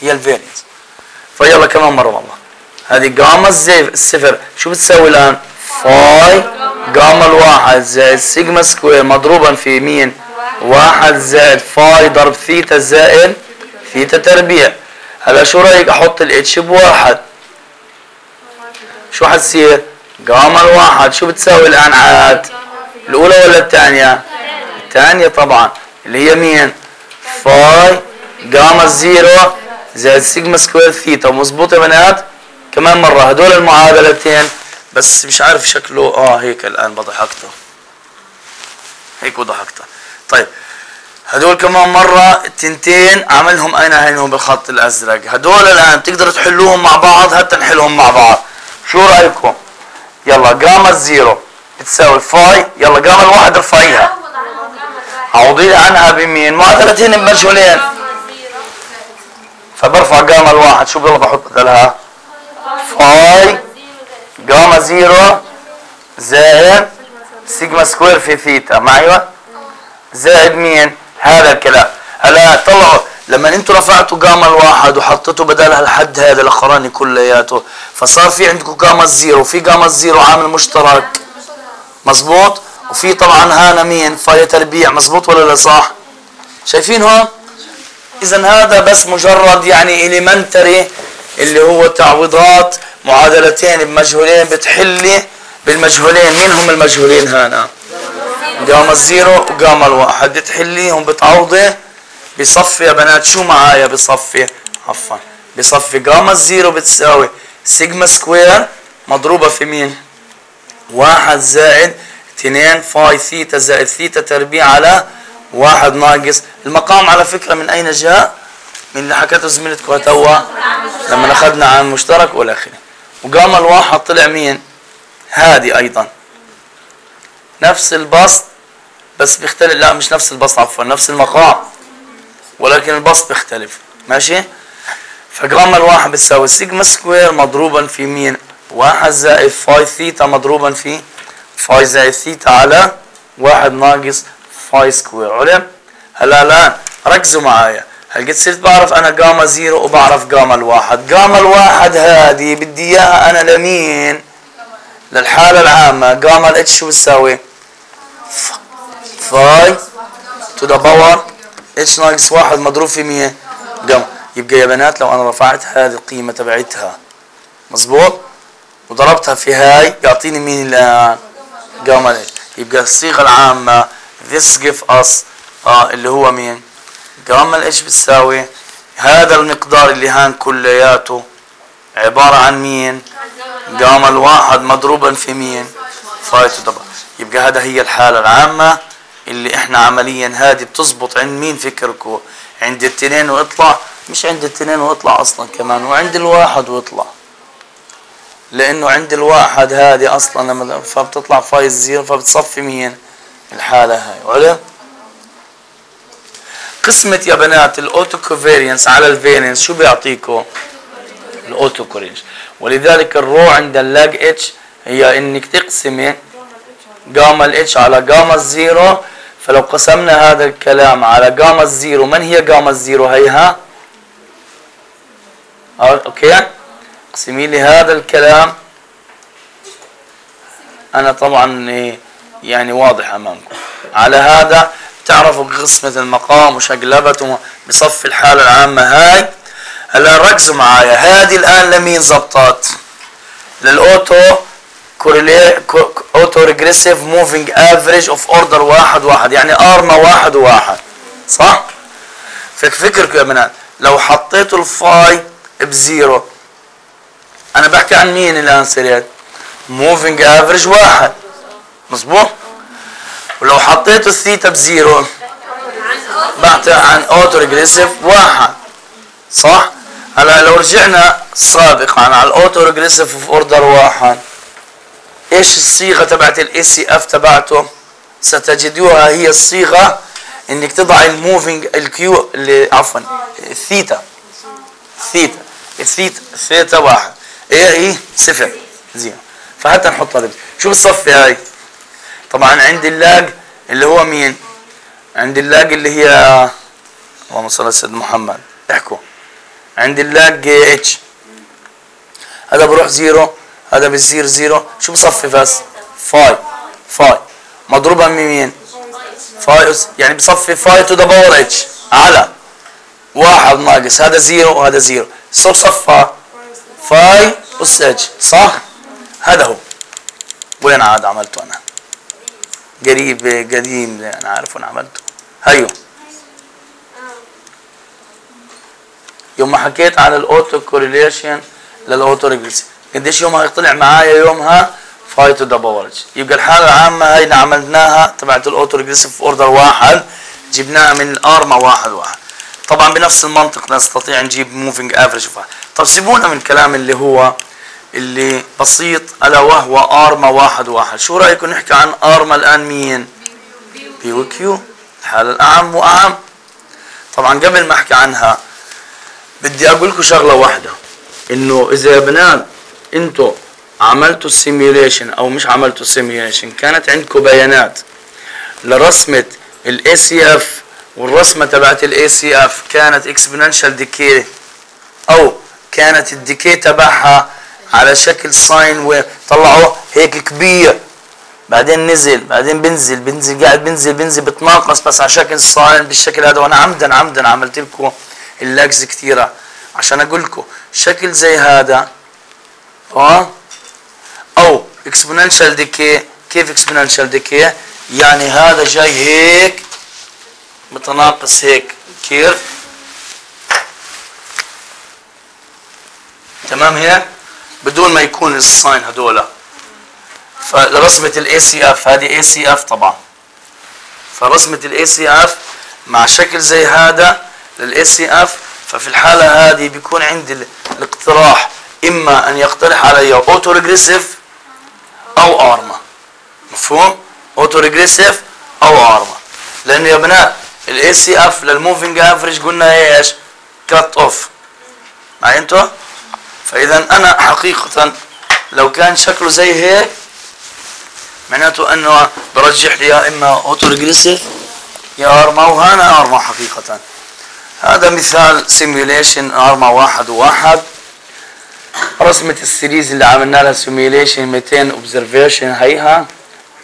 A: هي ال variance فيلا كمان مرة والله؟ هذه جاما الصفر شو بتساوي الآن؟ phi. gamma الواحد زائد sigma square مضروبا في مين واحد زائد phi ضرب ثيتا زائد ثيتا تربيع. هلا شو رأيك أحط الاتش بواحد؟ شو حتصير؟ جاما الواحد. شو بتساوي الآن عاد؟ الأولى ولا الثانية؟ الثانية طبعا. اللي هي مين phi. gamma ال zero زائد sigma square theta مزبوط يا بنات كمان مرة. هدول المعادلتين. بس مش عارف شكله. آه هيك الآن بضحكته هيك وضحكته طيب. هدول كمان مرة. التنتين عملهم اين هينهم بالخط الأزرق. هدول الآن تقدروا تحلوهم مع بعض. حتى نحلهم مع بعض. شو رأيكم؟ يلا gamma ال zero. بتساوي phi. يلا جاما الواحد ارفعيها عوضي عنها بمين؟ معادلتين بمجهولين. فبرفع جاما الواحد. شو يلا بحط بدلها phi. gamma zero. زائد sigma square في ثيتا. معي زائد مين هذا الكلام. هلا طلعوا. لما أنتوا رفعتوا جاما الواحد وحطيتوا بدلها الحد هذا الأخراني كلياته فصار في عندكم gamma ال zero. في gamma ال zero عامل مشترك. مزبوط وفي طبعا هانا مين؟ phi تربيع مزبوط ولا لا؟ صح. شايفين هون اذا هذا بس مجرد يعني elementary اللي هو تعويضات معادلتين بمجهولين بتحلي بالمجهولين. مين هم المجهولين هنا؟ gamma ال zero و gamma الواحد. بتحليهم بتعوضي بصفي يا بنات. شو معايا بصفي؟ عفوا. بصفي gamma ال zero بتساوي sigma square مضروبة في مين؟ واحد زائد اثنين phi theta زائد ثيتا تربيع على واحد ناقص. المقام على فكرة من أين جاء؟ من اللي حكته زميلتكم توا لما أخذنا عامل مشترك والى اخره وقام الواحد طلع مين؟ هادي أيضا. نفس البسط بس بيختلف. لا مش نفس البسط عفوا نفس المقام ولكن البسط بيختلف. ماشي؟ فجرام الواحد بتساوي sigma square مضروبا في مين؟ واحد زائد phi theta مضروبا في phi زائد ثيتا على واحد ناقص phi square علم هلا الان ركزوا معايا. هل قد صرت بعرف أنا gamma zero وبعرف جاما الواحد؟ جاما الواحد هذه بدي إياها أنا لمين؟ للحالة العامة. جاما الاتش شو بتساوي؟ phi to the power h ناقص واحد مضروب في مية. جاما. يبقى يا بنات لو أنا رفعت هذه القيمة تبعتها. مظبوط؟ وضربتها في هاي يعطيني مين الآن؟ جاما الاتش يبقى الصيغة العامة this give us آه اللي هو مين؟ جاما الاتش بتساوي؟ هذا المقدار اللي هان كلياته عبارة عن مين؟ جاما الواحد مضروبا في مين؟ phi to يبقى هذا هي الحالة العامة اللي إحنا عمليا هذه بتزبط عند مين فكركم عند التنين وإطلع. مش عند التنين وإطلع أصلا كمان وعند الواحد وإطلع. لأنه عند الواحد هذه أصلا لما فبتطلع phi ال zero فبتصفي مين؟ الحالة هاي علم قسمة يا بنات ال autocovariance على ال variance شو بيعطيكم ال autocorrelation ولذلك ال rho عند ال lag h هي إنك تقسمي gamma ال h على gamma ال zero فلو قسمنا هذا الكلام على gamma ال zero من هي gamma ال zero هيها؟ أوكي؟ اقسمي لي هذا الكلام. أنا طبعا إيه، يعني واضح أمامكم. على هذا تعرفوا قسمة المقام وشقلبته بصف الحالة العامة هاي. هلا ركزوا معايا. هذه الآن لمين زبطت لل autocorrela- autoregressive moving average of order واحد واحد. يعني ARMA واحد وواحد صح؟ فك فكركم يا بنات. لو حطيتوا ال phi ب zero. أنا بحكي عن مين الآن سريت moving average واحد. مظبوط؟ ولو حطيتوا ال theta ب zero بحكي عن autoregressive واحد صح؟ هلا لو رجعنا سابقا على ال autoregressive في order واحد إيش الصيغة تبعت ال ACF تبعته؟ ستجدوها هي الصيغة إنك تضع ال moving ال q اللي عفوا ال theta theta ال theta ال theta واحد. إيه إيه صفر زين. فحتى نحط هذا. شو الصفة هاي؟ طبعا عندي ال lag اللي هو مين؟ عندي ال lag اللي هي اللهم صل على سيدنا محمد. احكوا. عندي ال lag h هذا بروح zero هذا بيصير zero. شو بصفي بس phi. phi. مضروبة من مين؟ phi يعني بصفي phi to the power h على واحد ناقص. هذا zero وهذا zero. صار صفى فاي اس اتش صح؟ هذا هو. وين عاد عملته أنا؟ قريب قديم أنا عارف وين عملته. هيو. يوم ما حكيت على ال autocorrelation لل autoregressive قديش يومها طلع معايا يومها؟ phi to the power يبقى الحالة العامة هاي اللي عملناها تبعت ال autoregressive order واحد جبناها من ال ARMA واحد واحد. طبعا بنفس المنطق نستطيع نجيب moving average طب سيبونا من الكلام اللي هو اللي بسيط ألا وهو ARMA واحد واحد. شو رأيكم نحكي عن ARMA الآن مين؟ p و q الحاله الأعم وأعم. طبعا قبل ما أحكي عنها بدي أقول لكم شغلة واحدة. إنه إذا يا بنات أنتوا عملتوا ال simulation أو مش عملتوا ال simulation كانت عندكم بيانات لرسمة ال ACF والرسمة تبعت ال ACF كانت exponential decay أو كانت ال decay تبعها على شكل sine وطلعوه هيك كبير. بعدين نزل بعدين بنزل بنزل قاعد بنزل بنزل بتناقص بس على شكل sine بالشكل هذا. وأنا عمدا عمدا عملت لكم ال lags كثيره عشان أقول لكم شكل زي هذا. أه؟ أو exponential decay كيف exponential decay يعني هذا جاي هيك متناقص هيك. curve تمام هيك؟ بدون ما يكون ال sine هذولا فرسمة ال ACF هذه ACF طبعا. فرسمة ال ACF مع شكل زي هذا لل ACF ففي الحالة هذه بيكون عندي ال- الاقتراح. إما أن يقترح علي autoregressive أو ARMA مفهوم؟ autoregressive أو ARMA لأنه يا بنات ال ACF لل moving average قلنا إيش؟ cut off معي أنتوا؟ فإذا أنا حقيقة لو كان شكله زي هيك معناته أنه برجح لي يا إما autoregressive يا ARMA وهنا ARMA حقيقة. هذا مثال simulation ARMA واحد وواحد. رسمة ال series اللي عملنا لها simulation 200 observation هيها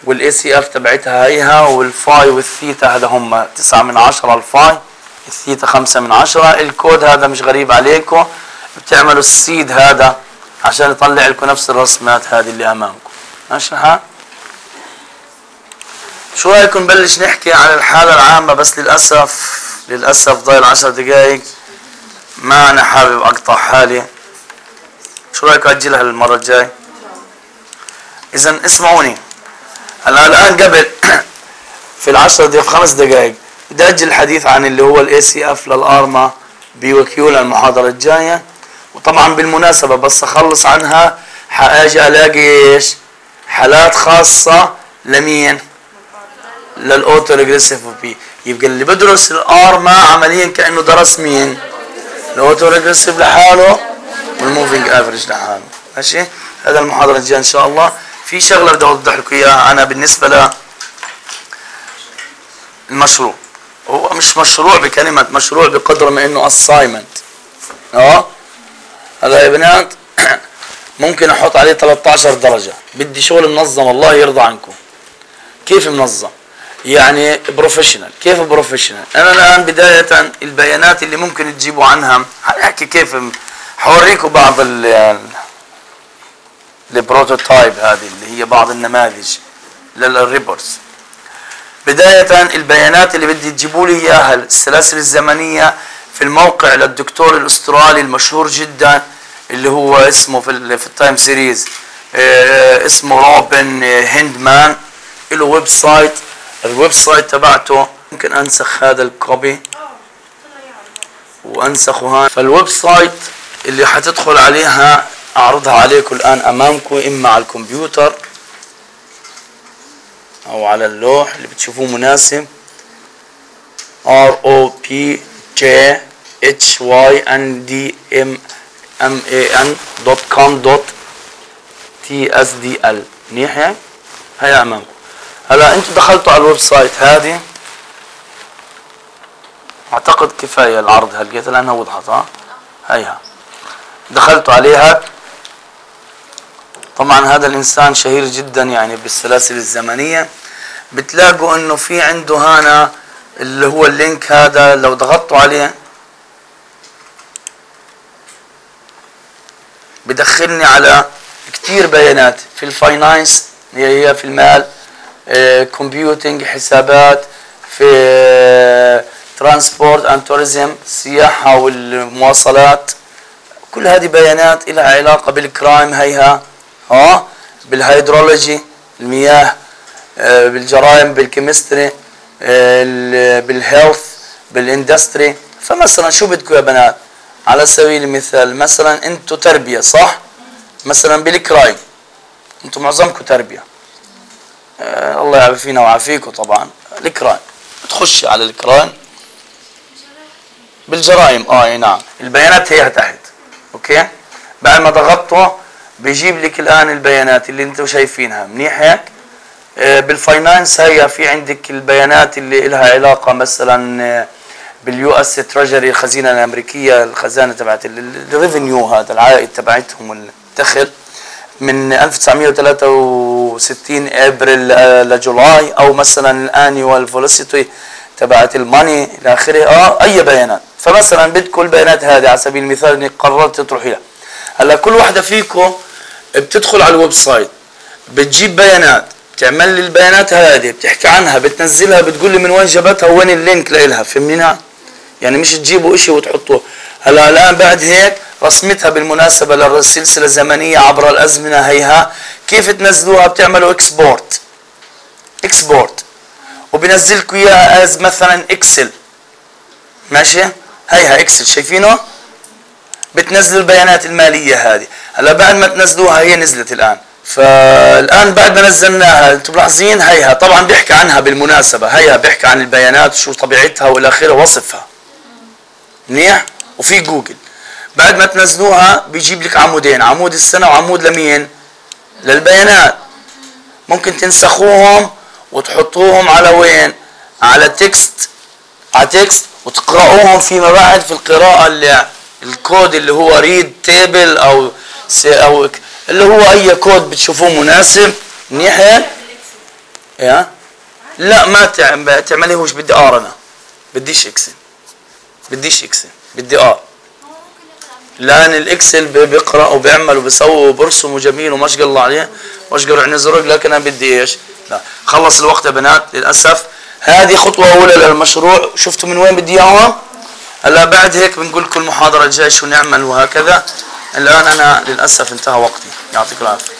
A: وال ACF تبعتها هيها وال phi وال theta هذا هم 9 من 10 ال phi ال theta 5 من 10 الكود هذا مش غريب عليكم. بتعملوا ال seed هذا عشان يطلع لكم نفس الرسمات هذه اللي أمامكم. ماشي؟ الحال شو رأيكم نبلش نحكي عن الحالة العامة بس للأسف للأسف ضايل عشر دقايق. ما أنا حابب أقطع حالي. شو رايكم أجلها للمرة الجاي؟ إذا اسمعوني. هلا الآن قبل في العشر دقائق في خمس دقائق بدي أجل الحديث عن اللي هو ال ACF لل ARMA p و q للمحاضرة الجاية. وطبعا بالمناسبة بس أخلص عنها حأجي ألاقي إيش؟ حالات خاصة لمين؟ لل autoregressive p يبقى اللي بدرس ال ARMA عمليا كأنه درس مين؟ ال autoregressive لحاله وال moving average لحاله. ماشي؟ هذا المحاضرة الجاية إن شاء الله. في شغلة بدي أوضح لكم إياها. أنا بالنسبة ل المشروع. هو مش مشروع بكلمة مشروع بقدر ما إنه assignment آه؟ هلا يا بنات ممكن أحط عليه 13 درجة. بدي شغل منظم الله يرضى عنكم. كيف منظم؟ يعني professional كيف professional أنا الآن بداية البيانات اللي ممكن تجيبوا عنها. حنحكي كيف حوريكم بعض ال ال prototype هذه اللي هي بعض النماذج لل reports بداية البيانات اللي بدي تجيبوا لي إياها السلاسل الزمنية في الموقع للدكتور الأسترالي المشهور جدا اللي هو اسمه في في ال time series آه، اسمه روبن هيندمان له website. ال website تبعته ممكن أنسخ هذا ال copy وأنسخه هان فال website اللي حتدخل عليها أعرضها عليكم الآن أمامكم إما على الكمبيوتر أو على اللوح اللي بتشوفوه مناسب. R o p j h y n d m m a n dot com dot TSDL منيح هيك؟ هي امامكم هلا أنتم دخلتوا على ال website هذه. أعتقد كفاية العرض هلقيت لأنها وضحت ها؟ هيها. دخلتوا عليها. طبعا هذا الإنسان شهير جدا يعني بالسلاسل الزمنية. بتلاقوا إنه في عنده هنا اللي هو ال link هذا لو ضغطتوا عليه بدخلني على كتير بيانات. في ال finance اللي هي في المال computing حسابات في transport and tourism السياحه والمواصلات. كل هذه بيانات لها علاقة بال crime هيها ها بال hydrology المياه آه، بالجرائم بال chemistry آه، ال- بال health بال industry. فمثلا شو بدكم يا بنات؟ على سبيل المثال مثلا أنتم تربية صح؟ مثلا بال crime أنتم معظمكم تربية. آه الله يعافينا ويعافيكم طبعا. ال crime تخش على ال crime بالجرائم. آه نعم. البيانات هي تحت. okay؟ بعد ما ضغطته بيجيب لك الآن البيانات اللي أنتم شايفينها. منيح هيك؟ آه، بال finance هي في عندك البيانات اللي لها علاقة مثلا آه، بال US treasury الخزينه الأمريكية الخزانة تبعت ال revenue هذا العائد تبعتهم الدخل من 1963 ابريل لجولاي أو مثلا ال annual velocity تبعت ال money إلى آخره. آه أي بيانات؟ فمثلا بدكم البيانات هذه على سبيل المثال إنك قررت تروحي هلأ كل واحدة فيكم بتدخل على ال website بتجيب بيانات تعمل لي البيانات هذه بتحكي عنها بتنزلها بتقول لي من وين جابتها وين ال link لإلها فهمنينا؟ يعني مش تجيبوا إشي وتحطوه. هلا الآن بعد هيك رسمتها بالمناسبة للسلسلة الزمنية عبر الأزمنة هيها. كيف تنزلوها؟ بتعملوا export export وبنزلكم إياها as مثلا Excel ماشي؟ هيها Excel شايفينه؟ بتنزلوا البيانات المالية هذه. هلا بعد ما تنزلوها هي نزلت الآن. فالآن بعد ما نزلناها أنتم ملاحظين؟ هيها. طبعا بيحكي عنها بالمناسبة. هيها بيحكي عن البيانات شو طبيعتها والى اخره وصفها. منيح؟ وفي جوجل. بعد ما تنزلوها بيجيب لك عمودين عمود السنة وعمود لمين؟ للبيانات. ممكن تنسخوهم وتحطوهم على وين؟ على text على text وتقرأوهم فيما بعد في القراءة اللي الكود اللي هو read table أو أو اللي هو أي كود بتشوفوه مناسب. منيح؟ يا؟ لا ما تعم- تعملي هوش بدي R أنا بديش Excel. بديش Excel بدي R لأن ال Excel بي- بيقرأ وبيعمل وبيسوي وبرسم وجميل وما شاء الله عليه ما شاء الله زرق لكن أنا بدي إيش؟ لا. خلص الوقت يا بنات للأسف. هذه خطوة أولى للمشروع. شفتوا من وين بدي اياهم؟ هلا بعد هيك بنقول لكم المحاضره الجايه شو نعمل وهكذا. الآن أنا للأسف انتهى وقتي. يعطيكم العافية.